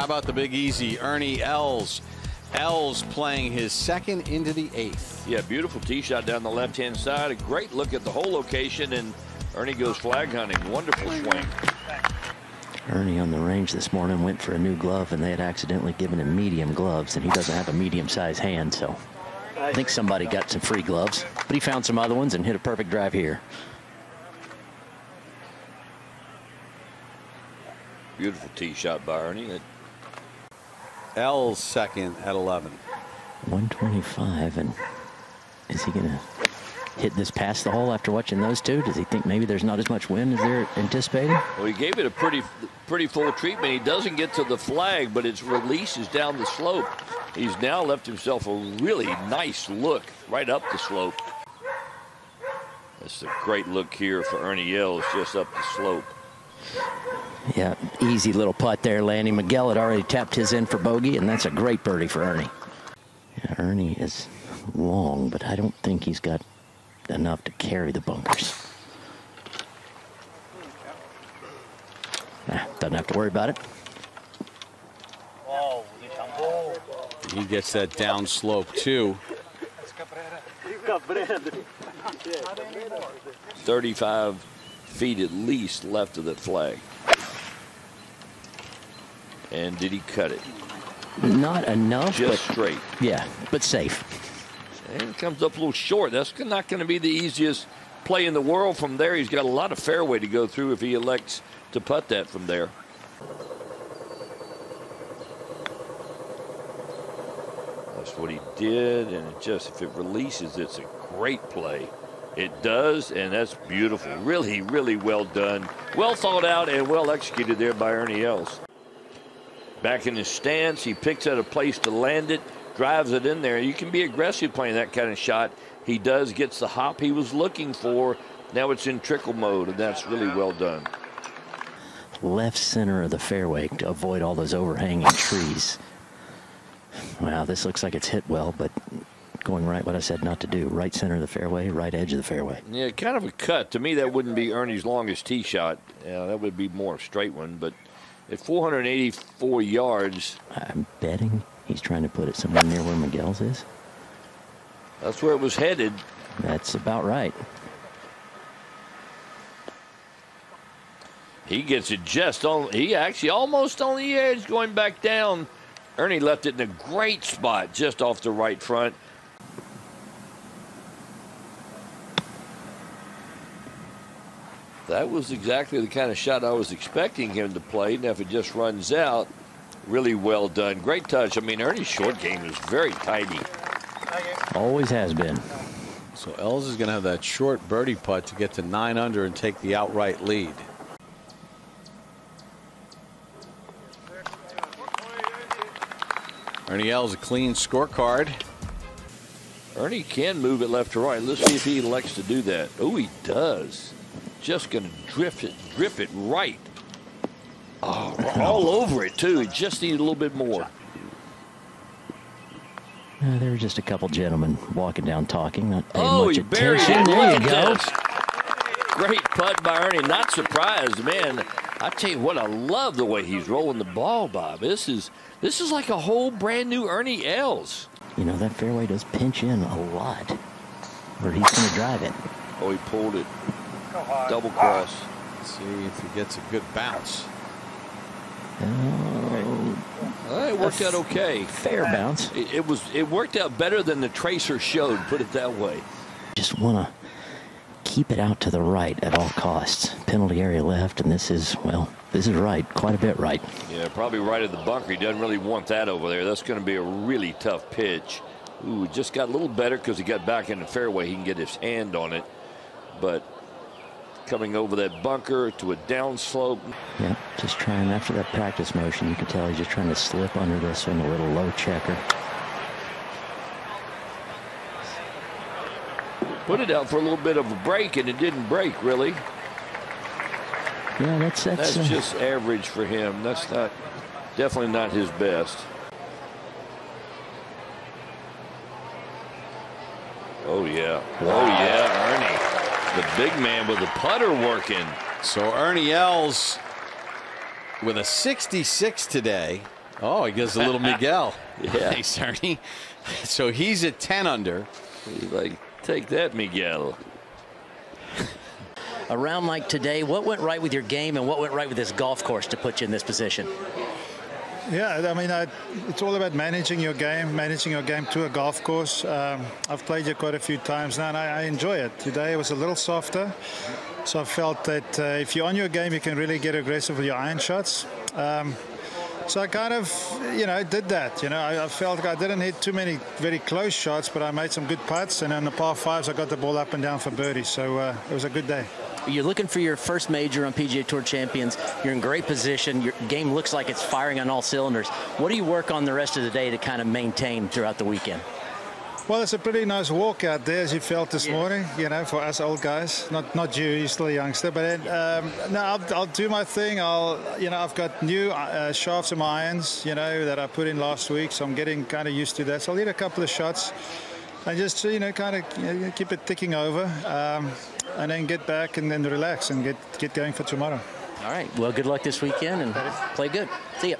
How about the big easy? Ernie Els. Els playing his second into the eighth. Yeah, beautiful tee shot down the left hand side. A great look at the whole location, and Ernie goes flag hunting. Wonderful swing. Ernie on the range this morning went for a new glove, and they had accidentally given him medium gloves, and he doesn't have a medium-sized hand, so I think somebody got some free gloves. But he found some other ones and hit a perfect drive here. Beautiful tee shot by Ernie. Els second at 11. 125, and is he going to hit this past the hole after watching those two? Does he think maybe there's not as much wind as they're anticipating? Well, he gave it a pretty, pretty full treatment. He doesn't get to the flag, but its release is down the slope. He's now left himself a really nice look right up the slope. That's a great look here for Ernie Els just up the slope. Yeah, easy little putt there. Lanny Miguel had already tapped his in for bogey, and that's a great birdie for Ernie. Yeah, Ernie is long, but I don't think he's got enough to carry the bunkers. Doesn't have to worry about it. He gets that down slope too. 35 feet at least left of the flag. And did he cut it? Not enough, Just but straight. yeah, but safe. And comes up a little short. That's not going to be the easiest play in the world from there. He's got a lot of fairway to go through if he elects to putt that from there. That's what he did, and it just if it releases, it's a great play. It does, and that's beautiful. Really, really well done. Well thought out and well executed there by Ernie Els. Back in his stance, he picks out a place to land it, drives it in there. You can be aggressive playing that kind of shot. He does, gets the hop he was looking for. Now it's in trickle mode, and that's really well done. Left center of the fairway to avoid all those overhanging trees. Wow, this looks like it's hit well, but going right what I said not to do. Right center of the fairway, right edge of the fairway. Yeah, kind of a cut. To me, that wouldn't be Ernie's longest tee shot. Yeah, that would be more a straight one. But at 484 yards, I'm betting he's trying to put it somewhere near where Miguel's is. that's where it was headed. That's about right. He gets it just on. He actually almost on the edge going back down. Ernie left it in a great spot just off the right front. That was exactly the kind of shot I was expecting him to play. Now, if it just runs out, really well done. Great touch. I mean, Ernie's short game is very tidy. Always has been. So Els is going to have that short birdie putt to get to nine under and take the outright lead. Ernie Els a clean scorecard. Ernie can move it left to right. Let's see if he elects to do that. Oh, he does. Just going to drift it, drip it right. Oh, all over it, too. He just needed a little bit more. Uh, there were just a couple gentlemen walking down talking, not paying Oh, much he buried attention. it. There you Look go. Great putt by Ernie. Not surprised, man. I tell you what, I love the way he's rolling the ball, Bob. This is this is like a whole brand new Ernie Els. You know, that fairway does pinch in a lot where he's going to drive it. Oh, he pulled it. Double cross. Let's see if he gets a good bounce. Oh, it worked out okay. fair bounce. It, it was it worked out better than the tracer showed. Put it that way. Just want to keep it out to the right at all costs. Penalty area left, and this is, well, this is right, quite a bit right. Yeah, probably right at the bunker. He doesn't really want that over there. That's going to be a really tough pitch. Ooh, just got a little better because he got back in the fairway. He can get his hand on it. But coming over that bunker to a downslope. Yeah, just trying, after that practice motion, you can tell he's just trying to slip under this one, a little low checker. Put it out for a little bit of a break, and it didn't break, really. Yeah, that's, that's, That's uh, just average for him. That's not, definitely not his best. Oh, yeah. Oh, yeah. The big man with the putter working. So Ernie Els with a 66 today. Oh, he gives a little Miguel. Yeah. Nice, Ernie. So he's at 10 under. He's like, take that, Miguel. Around like today, what went right with your game and what went right with this golf course to put you in this position? Yeah, I mean, I, it's all about managing your game, managing your game to a golf course. Um, I've played here quite a few times now, and I, I enjoy it. Today it was a little softer, so I felt that uh, if you're on your game, you can really get aggressive with your iron shots. Um, so I kind of, you know, did that. You know, I, I felt like I didn't hit too many very close shots, but I made some good putts, and on the par fives, I got the ball up and down for birdie. So uh, it was a good day. You're looking for your first major on PGA Tour champions. You're in great position. Your game looks like it's firing on all cylinders. What do you work on the rest of the day to kind of maintain throughout the weekend? Well, it's a pretty nice walk out there, as you felt this Yeah. morning. You know, for us old guys, not not you, you're still a youngster. But then, um, no, I'll, I'll do my thing. I'll, you know, I've got new uh, shafts in my irons, you know, that I put in last week, so I'm getting kind of used to that. So I'll hit a couple of shots, and just you know, kind of you know, keep it ticking over, um, and then get back and then relax and get get going for tomorrow. All right. Well, good luck this weekend and play good. See ya.